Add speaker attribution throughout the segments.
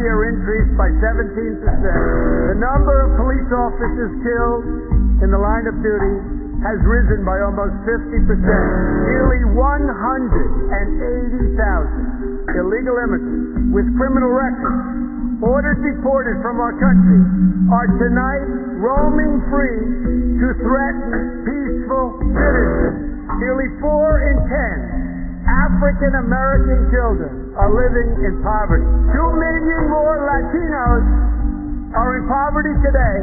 Speaker 1: year increased by 17%. The number of police officers killed in the line of duty has risen by almost 50%. Nearly 180,000 illegal immigrants with criminal records ordered deported from our country are tonight roaming free to threaten peaceful citizens. Nearly four African American children are living in poverty. Two million more Latinos are in poverty today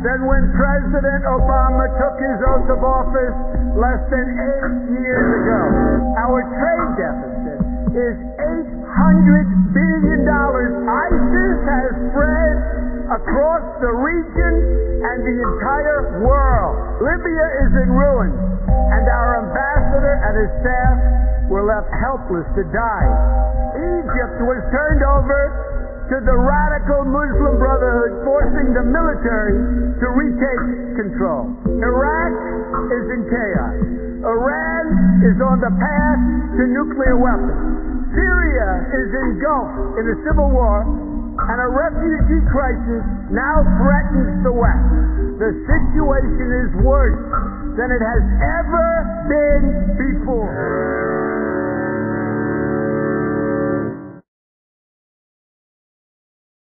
Speaker 1: than when President Obama took his oath of office less than eight years ago. Our trade deficit is $800 billion. ISIS has spread across the region and the entire world. Libya is in ruins, and our ambassador and his staff were left helpless to die. Egypt was turned over to the radical Muslim Brotherhood, forcing the military to retake control. Iraq is in chaos. Iran is on the path to nuclear weapons. Syria is engulfed in a civil war, and a refugee crisis now threatens the West. The situation is worse than it has ever been.